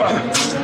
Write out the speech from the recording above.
Bye.